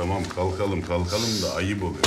tamam kalkalım kalkalım da ayıp oluyor.